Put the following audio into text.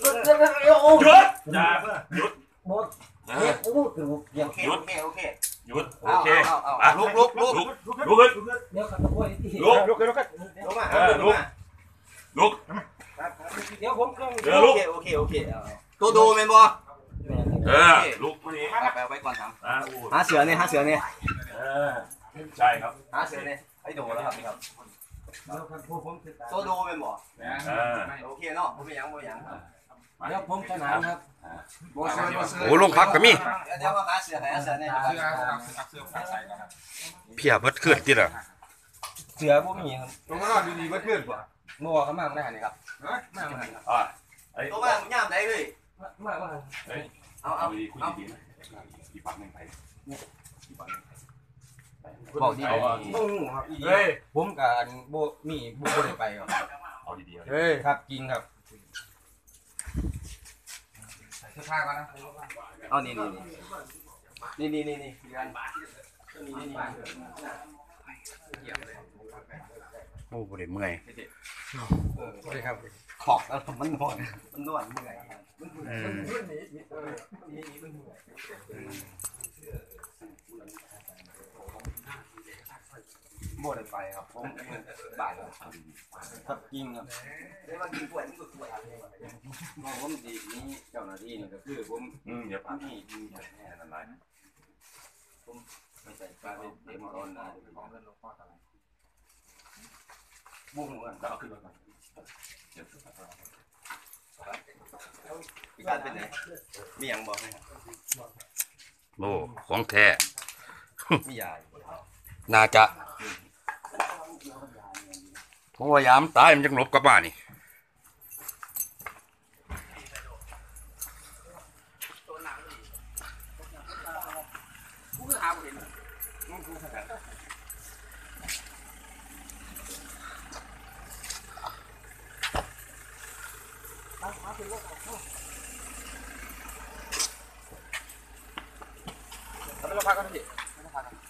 หยุดอย่าหยุดหมดอ่าเฮ็ดรู้ถึงยังโอเคโอเคโอเคหยุดโอเอาเคเอาเอาอะลุกลุกลุกลุกลุกขึ้นเดี๋ยวขับตะโกนที่ลุกลุกขึ้นลุกขึ้นลงมาเออลุกลุกเดี๋ยวผมก็เดี๋ยวโอลุกเคโอเคโอเคตัวโดแม่นบ่เออลุกมานี่เอาไปเอาไปก่อนครับอ่าโอ้ยหาเสือเนี่ยหาเสือเนี่ยเออใช่ครับหาเสือเนี่ยไอ้โดแล้วครับนี่ครับ เดี๋ยวผมผมจะตัวโดแม่นบ่โอเคเนาะบ่เป็นหยังบ่ยังครับเดี๋ยวผมสนามครับโอ้ลงพักก็มีเดี๋ยวมาหาเสือหาเสือเนี่ยเสือเสือใส่กันครับเพียเบิดขึ้นติล่ะเสือบ่มีครับลงมานอนดีเมื่อคืนป่ะงัวเขามากได้นี่ครับมากเลยอ่าไอ้ตัวมากย่ามได้เลยมากมากเอาเอาเอาอีกปักหนึ่งไปอีกปักหนึ่งบอกดีเอา บอกดีๆ บ่ฮู้ครับอีเฮ้ยผมกับอันโบมีบุบได้ไปครับเอาดีๆเฮ้ยครับกินครับเสื้อผ้ากันนะเอานี่นี่นี่นี่นี่นี่นี่นี่โอ้บริเมื่อยสวัสดีครับขอบแล้วมันนอนมันนอนเมื่อยมันเมื่อยมันเมื่อย บ่ได้ไปครับผมบ่ายครับจริงครับเดี๋ยวมากินกล้วยมันก็กล้วยมองผมดีนี้เจ้าหน้าที่นี่ก็คือผมอืมเดี๋ยวปักนี่มีแค่นั้นไรไม่ใช่การเป็นเดมอนนะของเรื่องหลวงพ่อทำไมบุ้งเหมือนแล้วเอาขึ้นรถมาเดี๋ยวพี่การเป็นไงมีหยังบอกไหมครับโอ้ของแท้มียาน่าจะเพราะว่ายามตายมันจังหลบกับบ้านนี่แล้วเราพักกันสิ